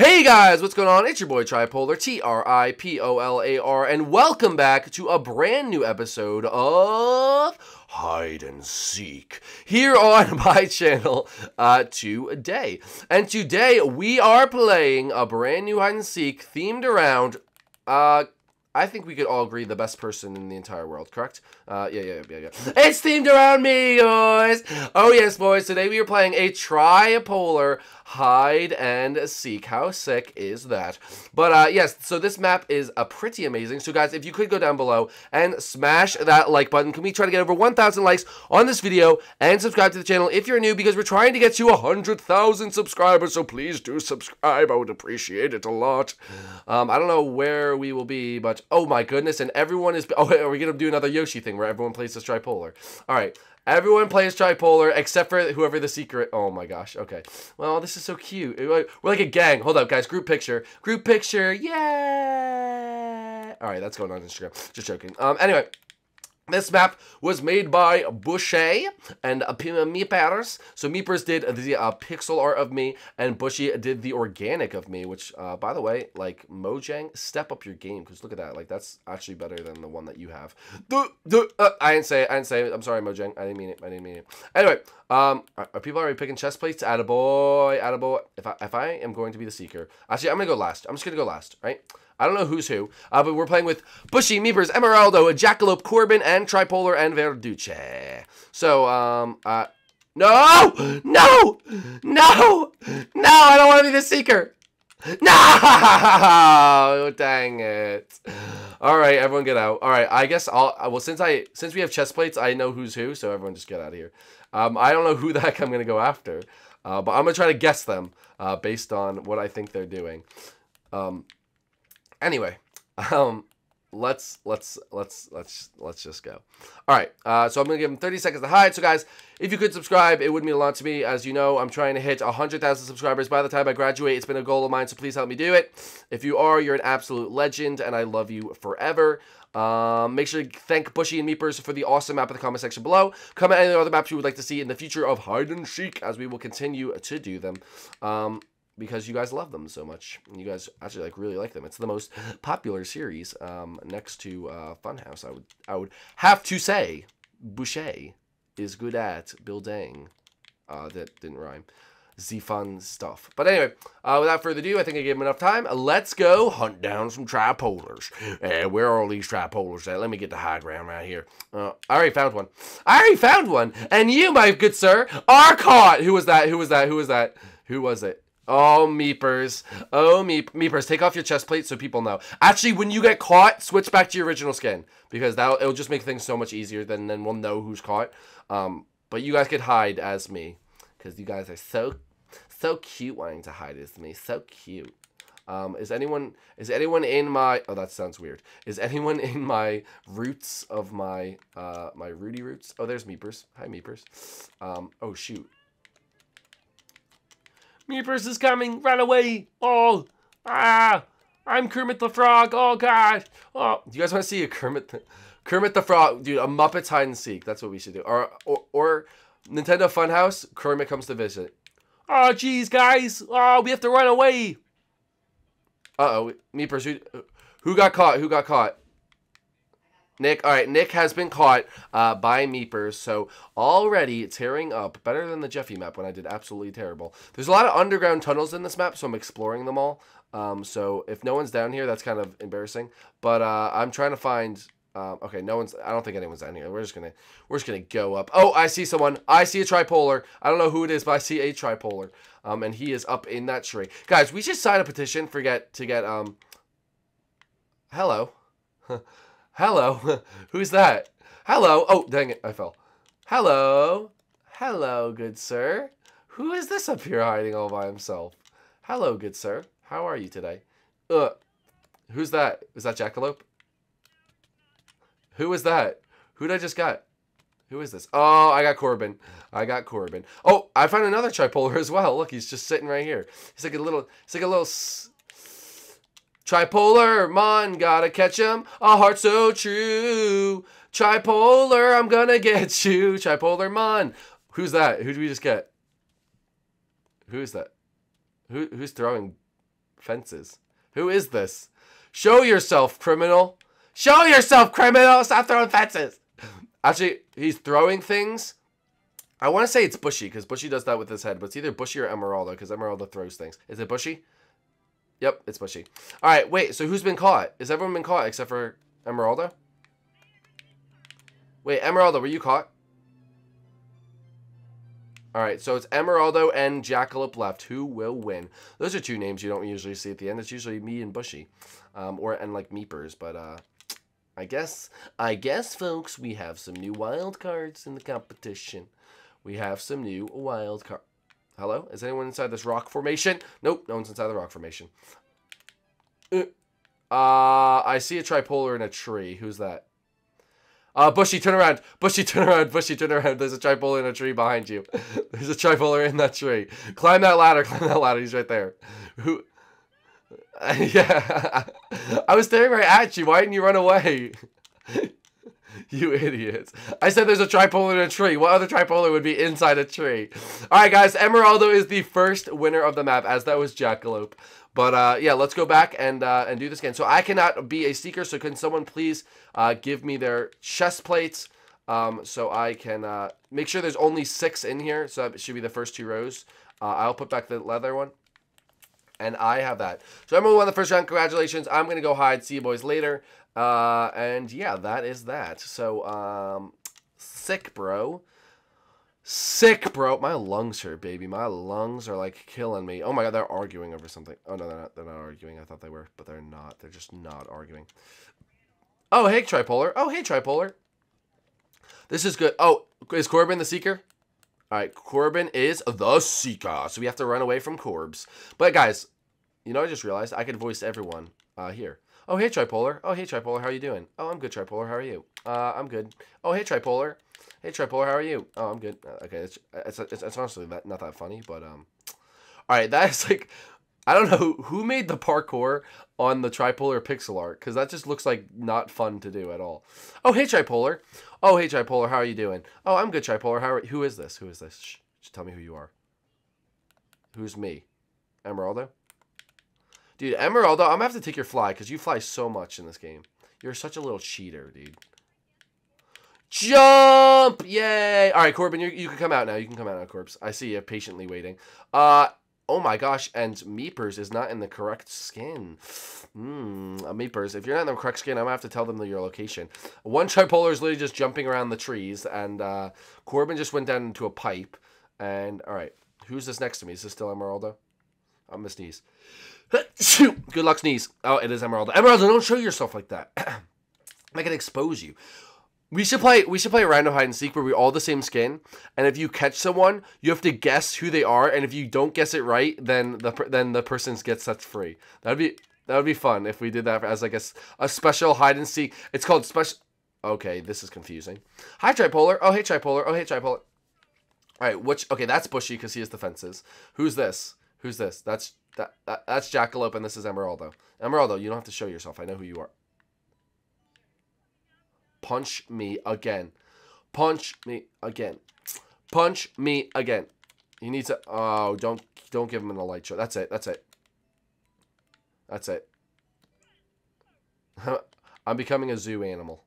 Hey guys, what's going on? It's your boy Tripolar, T R I P O L A R, and welcome back to a brand new episode of Hide and Seek here on my channel uh, today. And today we are playing a brand new Hide and Seek themed around uh, I think we could all agree the best person in the entire world, correct? Uh, yeah, yeah, yeah, yeah. It's themed around me, boys! Oh, yes, boys. Today we are playing a tripolar hide and seek. How sick is that? But, uh, yes, so this map is uh, pretty amazing. So, guys, if you could go down below and smash that like button. Can we try to get over 1,000 likes on this video and subscribe to the channel if you're new because we're trying to get to 100,000 subscribers. So, please do subscribe. I would appreciate it a lot. Um, I don't know where we will be, but Oh my goodness, and everyone is... Oh, are we going to do another Yoshi thing where everyone plays this tripolar? All right. Everyone plays tripolar except for whoever the secret. Oh my gosh. Okay. Well, this is so cute. We're like a gang. Hold up, guys. Group picture. Group picture. Yeah. All right, that's going on Instagram. Just joking. Um. Anyway. This map was made by Bushy and uh, Meepers. So Meepers did the uh, pixel art of me, and Bushy did the organic of me, which, uh, by the way, like, Mojang, step up your game, because look at that. Like, that's actually better than the one that you have. The, the, uh, I didn't say it. I didn't say it. I'm sorry, Mojang. I didn't mean it. I didn't mean it. Anyway, um, are, are people already picking chest plates? Attaboy, attaboy. If I, if I am going to be the Seeker, actually, I'm going to go last. I'm just going to go last, right? I don't know who's who, uh, but we're playing with Bushy, Meepers, Emeraldo, Jackalope, Corbin, and Tripolar, and Verduce. So, um, uh, no! No! No! No, I don't want to be the Seeker! No! Dang it. Alright, everyone get out. Alright, I guess I'll, uh, well, since I, since we have chest plates, I know who's who, so everyone just get out of here. Um, I don't know who the heck I'm going to go after, uh, but I'm going to try to guess them, uh, based on what I think they're doing. Um, Anyway, um, let's let's let's let's let's just go. All right, uh, so I'm gonna give him 30 seconds to hide. So guys, if you could subscribe, it would mean a lot to me. As you know, I'm trying to hit 100,000 subscribers by the time I graduate. It's been a goal of mine, so please help me do it. If you are, you're an absolute legend, and I love you forever. Um, make sure to thank Bushy and Meepers for the awesome map in the comment section below. Comment any other maps you would like to see in the future of Hide and Seek, as we will continue to do them. Um, because you guys love them so much. You guys actually like really like them. It's the most popular series um, next to uh, Funhouse. I would I would have to say Boucher is good at building. Uh, that didn't rhyme. The fun stuff. But anyway, uh, without further ado, I think I gave him enough time. Let's go hunt down some tripolars. Uh, where are all these tripolars at? Let me get the high ground right here. Uh, I already found one. I already found one. And you, my good sir, are caught. Who was that? Who was that? Who was that? Who was it? Oh, Meepers. Oh, Meep Meepers. Take off your chest plate so people know. Actually, when you get caught, switch back to your original skin. Because that it'll just make things so much easier. Then, then we'll know who's caught. Um, but you guys could hide as me. Because you guys are so, so cute wanting to hide as me. So cute. Um, is anyone is anyone in my oh that sounds weird is anyone in my roots of my uh my Rudy roots oh there's Meepers hi Meepers um oh shoot Meepers is coming! Run away! Oh! Ah! I'm Kermit the Frog! Oh, God! Oh, do you guys want to see a Kermit the, Kermit the Frog? Dude, a Muppets hide and seek. That's what we should do. Or, or, or Nintendo Funhouse, Kermit comes to visit. Oh, jeez, guys! Oh, we have to run away! Uh-oh. Meepers, who, who got caught? Who got caught? Nick, all right, Nick has been caught uh, by Meepers, so already tearing up, better than the Jeffy map when I did absolutely terrible. There's a lot of underground tunnels in this map, so I'm exploring them all. Um, so if no one's down here, that's kind of embarrassing. But uh, I'm trying to find. Um, okay, no one's. I don't think anyone's down here. We're just gonna. We're just gonna go up. Oh, I see someone. I see a tripolar. I don't know who it is, but I see a tripolar. Um, and he is up in that tree. Guys, we should sign a petition for get to get um. Hello. Hello. Who's that? Hello. Oh, dang it. I fell. Hello. Hello, good sir. Who is this up here hiding all by himself? Hello, good sir. How are you today? Uh, who's that? Is that Jackalope? Who is that? Who did I just got? Who is this? Oh, I got Corbin. I got Corbin. Oh, I found another tripolar as well. Look, he's just sitting right here. He's like a little, he's like a little Tripolar, mon, gotta catch him. A heart so true. Tripolar, I'm gonna get you. Tripolar, mon. Who's that? Who did we just get? Who is that? Who, who's throwing fences. Who is this? Show yourself, criminal. Show yourself, criminal. Stop throwing fences. Actually, he's throwing things. I want to say it's Bushy because Bushy does that with his head, but it's either Bushy or Emeraldo, because Emeraldo throws things. Is it Bushy? Yep, it's Bushy. All right, wait. So who's been caught? Has everyone been caught except for Emeraldo? Wait, Emeraldo, were you caught? All right, so it's Emeraldo and Jackalope left. Who will win? Those are two names you don't usually see at the end. It's usually me and Bushy, um, or and like Meepers. But uh, I guess, I guess, folks, we have some new wild cards in the competition. We have some new wild card. Hello, is anyone inside this rock formation? Nope, no one's inside the rock formation. Uh, I see a tripolar in a tree. Who's that? Uh, Bushy, turn around. Bushy, turn around. Bushy, turn around. There's a tripolar in a tree behind you. There's a tripolar in that tree. Climb that ladder. Climb that ladder. He's right there. Who? yeah. I was staring right at you. Why didn't you run away? you idiots. I said there's a tripolar in a tree. What other tripolar would be inside a tree? Alright, guys. Emeraldo is the first winner of the map, as that was Jackalope. But uh, yeah, let's go back and uh, and do this again. So I cannot be a seeker. So can someone please uh, give me their chest plates um, so I can uh, make sure there's only six in here. So that should be the first two rows. Uh, I'll put back the leather one. And I have that. So everyone won the first round. Congratulations. I'm going to go hide. See you boys later. Uh, and yeah, that is that. So um, sick, bro. Sick, bro. My lungs hurt, baby. My lungs are like killing me. Oh my god, they're arguing over something. Oh no, they're not. They're not arguing. I thought they were, but they're not. They're just not arguing. Oh hey, tripolar. Oh hey, tripolar. This is good. Oh, is Corbin the seeker? All right, Corbin is the seeker, so we have to run away from Corbs. But guys, you know, I just realized I could voice everyone uh, here. Oh hey, tripolar. Oh hey, tripolar. How are you doing? Oh, I'm good, tripolar. How are you? Uh, I'm good. Oh hey, tripolar. Hey, Tripolar, how are you? Oh, I'm good. Uh, okay, it's, it's, it's, it's honestly that, not that funny, but, um, all right, that is like, I don't know who made the parkour on the tripolar pixel art because that just looks like not fun to do at all. Oh, hey, tripolar. Oh, hey, tripolar, how are you doing? Oh, I'm good, tripolar. How are, who is this? Who is this? Shh, just tell me who you are. Who's me? Emeraldo? Dude, Emeraldo, I'm gonna have to take your fly because you fly so much in this game. You're such a little cheater, dude. Jump! Yay! All right, Corbin, you, you can come out now. You can come out now, Corbs. I see you patiently waiting. Uh, oh my gosh, and Meepers is not in the correct skin. Hmm, uh, Meepers, if you're not in the correct skin, I'm gonna have to tell them your location. One tripolar is literally just jumping around the trees, and uh, Corbin just went down into a pipe. And, all right, who's this next to me? Is this still Emeraldo? I'm gonna sneeze. Shoot. Good luck, sneeze. Oh, it is Emerald. Emerald, don't show yourself like that. I can expose you. We should play. We should play a random hide and seek where we all the same skin, and if you catch someone, you have to guess who they are, and if you don't guess it right, then the then the person gets set free. That'd be that would be fun if we did that as like a, a special hide and seek. It's called special. Okay, this is confusing. Hi, tripolar. Oh, hey, tripolar. Oh, hey, tripolar. All right, which okay, that's Bushy because he has the fences. Who's this? Who's this? That's that, that that's Jackalope, and this is Emeraldo. Emeraldo, you don't have to show yourself. I know who you are. Punch me again. Punch me again. Punch me again. You need to. Oh, don't don't give him a light show. That's it. That's it. That's it. I'm becoming a zoo animal.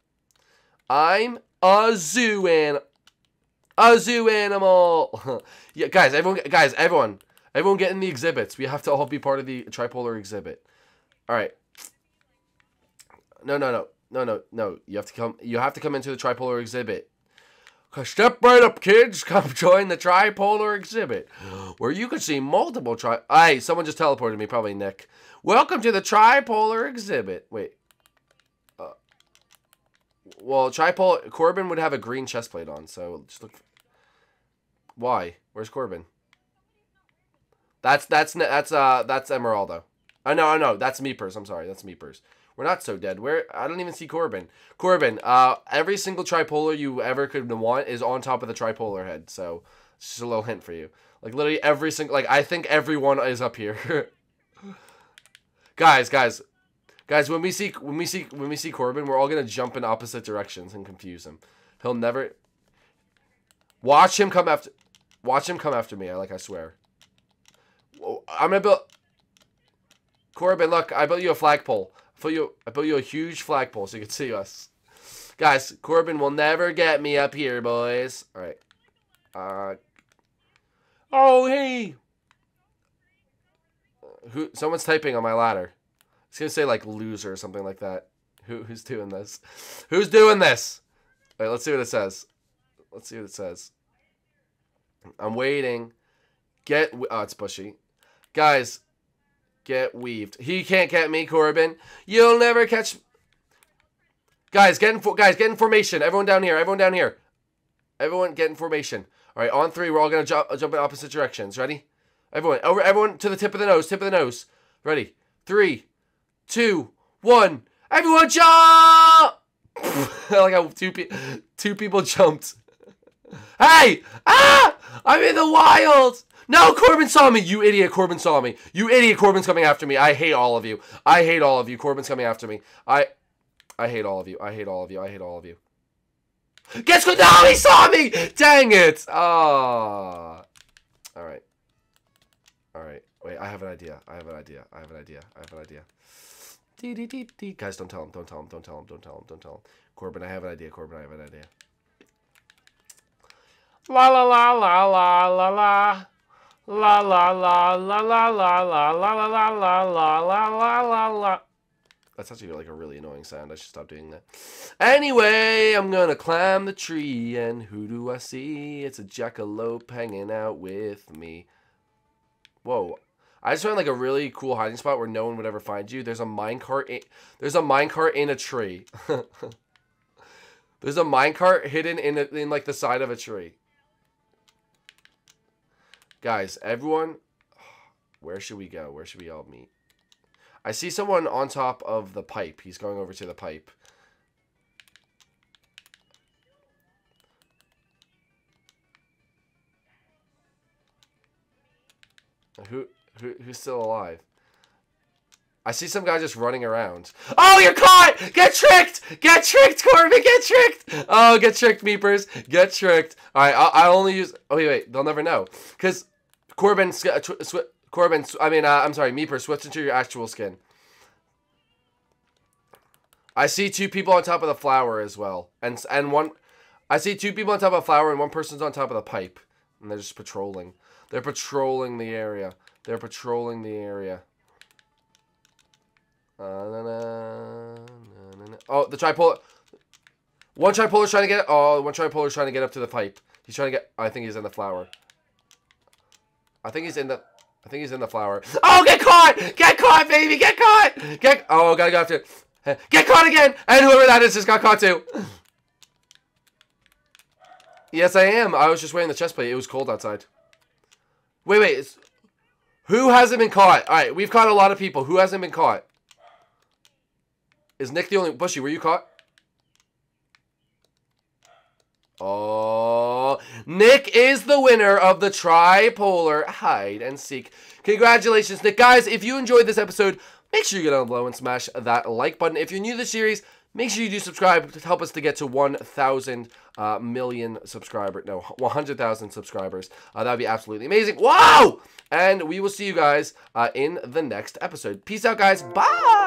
I'm a zoo an a zoo animal. yeah, guys, everyone, guys, everyone, everyone, get in the exhibits. We have to all be part of the tripolar exhibit. All right. No, no, no. No, no, no. You have to come. You have to come into the tripolar exhibit. Step right up, kids. Come join the tripolar exhibit, where you can see multiple tri. Hey, someone just teleported me. Probably Nick. Welcome to the tripolar exhibit. Wait. Uh, well, tripolar Corbin would have a green chest plate on, so just look. Why? Where's Corbin? That's that's that's uh that's Emeraldo. I know, I know. That's Meepers. I'm sorry. That's Meepers. We're not so dead. Where I don't even see Corbin. Corbin, uh, every single tripolar you ever could want is on top of the tripolar head. So it's just a little hint for you. Like literally every single, like I think everyone is up here. guys, guys, guys. When we see when we see when we see Corbin, we're all gonna jump in opposite directions and confuse him. He'll never. Watch him come after. Watch him come after me. I like. I swear. I'm gonna build. Corbin, look, I built you a flagpole. I built you, I built you a huge flagpole so you can see us. Guys, Corbin will never get me up here, boys. All right. Uh. Oh, hey. Who? Someone's typing on my ladder. It's gonna say like loser or something like that. Who? Who's doing this? Who's doing this? Wait, let's see what it says. Let's see what it says. I'm waiting. Get. Oh, it's bushy. Guys, get weaved. He can't get me, Corbin. You'll never catch. Guys, get in for guys, get in formation. Everyone down here. Everyone down here. Everyone get in formation. All right, on three, we're all gonna jump jump in opposite directions. Ready? Everyone, over. Everyone to the tip of the nose. Tip of the nose. Ready? Three, two, one. Everyone jump! like two pe two people jumped. hey! Ah! I'm in the wild! No, Corbin saw me! You idiot, Corbin saw me. You idiot, Corbin's coming after me. I hate all of you. I hate all of you. Corbin's coming after me. I I hate all of you. I hate all of you. I hate all of you. Guess what? No, he saw me! Dang it! Ah. Oh. Alright. Alright. Wait, I have an idea. I have an idea. I have an idea. I have an idea. Dee, dee, dee, dee. Guys, don't tell him. Don't tell him. Don't tell him. Don't tell him. Don't tell him. Corbin, I have an idea. Corbin, I have an idea. La la la la la la la. La la la la la la la la la la la la la la la la. That's actually like a really annoying sound. I should stop doing that. Anyway, I'm gonna climb the tree, and who do I see? It's a jackalope hanging out with me. Whoa. I just found like a really cool hiding spot where no one would ever find you. There's a minecart in there's a minecart in a tree. there's a minecart hidden in a, in like the side of a tree. Guys, everyone where should we go? Where should we all meet? I see someone on top of the pipe. He's going over to the pipe. Who who who's still alive? I see some guy just running around. Oh, you're caught! Get tricked! Get tricked, Corbin! Get tricked! Oh, get tricked, Meepers. Get tricked. All right, I'll, I only use... Oh, wait, wait. They'll never know. Because Corbin... Corbin... I mean, uh, I'm sorry, Meeper, switch into your actual skin. I see two people on top of the flower as well. And and one... I see two people on top of the flower and one person's on top of the pipe. And they're just patrolling. They're patrolling the area. They're patrolling the area. Uh, na, na, na, oh, the tripolar. One tripolar's trying to get. Oh, one tripolar's trying to get up to the pipe. He's trying to get. I think he's in the flower. I think he's in the. I think he's in the flower. Oh, get caught! Get caught, baby! Get caught! Get. Oh, gotta go after. Get caught again! And whoever that is just got caught too. Yes, I am. I was just wearing the chest plate. It was cold outside. Wait, wait. Who hasn't been caught? All right, we've caught a lot of people. Who hasn't been caught? Is Nick the only... Bushy, were you caught? Oh, Nick is the winner of the tripolar hide and seek. Congratulations, Nick. Guys, if you enjoyed this episode, make sure you get down below and smash that like button. If you're new to the series, make sure you do subscribe to help us to get to 1,000 uh, million subscribers. No, 100,000 subscribers. Uh, that would be absolutely amazing. Wow! And we will see you guys uh, in the next episode. Peace out, guys. Bye!